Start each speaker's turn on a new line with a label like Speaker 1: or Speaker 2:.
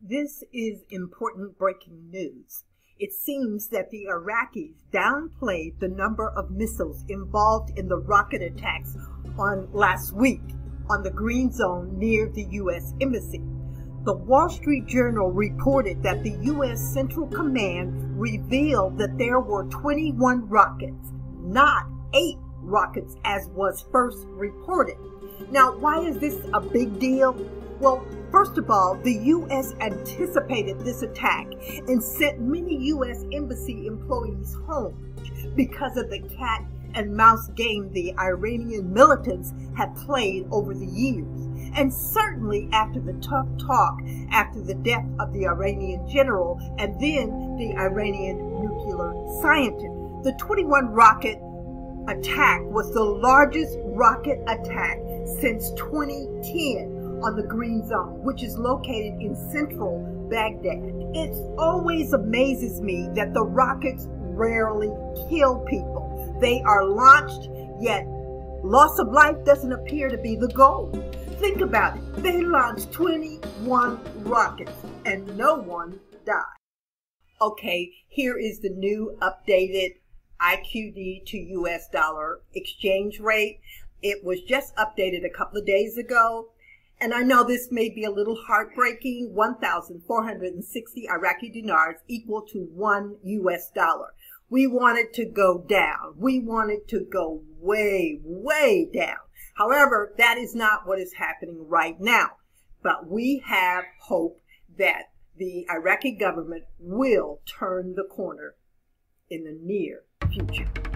Speaker 1: This is important breaking news. It seems that the Iraqis downplayed the number of missiles involved in the rocket attacks on last week on the green zone near the U.S. Embassy. The Wall Street Journal reported that the U.S. Central Command revealed that there were 21 rockets, not eight rockets as was first reported. Now, why is this a big deal? Well, first of all, the U.S. anticipated this attack and sent many U.S. Embassy employees home because of the cat and mouse game the Iranian militants had played over the years. And certainly after the tough talk after the death of the Iranian general and then the Iranian nuclear scientist. The 21 rocket attack was the largest rocket attack since 2010 on the Green Zone, which is located in central Baghdad. It always amazes me that the rockets rarely kill people. They are launched, yet loss of life doesn't appear to be the goal. Think about it. They launched 21 rockets and no one died. Okay, here is the new updated IQD to US dollar exchange rate. It was just updated a couple of days ago. And I know this may be a little heartbreaking 1,460 Iraqi dinars equal to one US dollar. We want it to go down. We want it to go way, way down. However, that is not what is happening right now. But we have hope that the Iraqi government will turn the corner in the near future.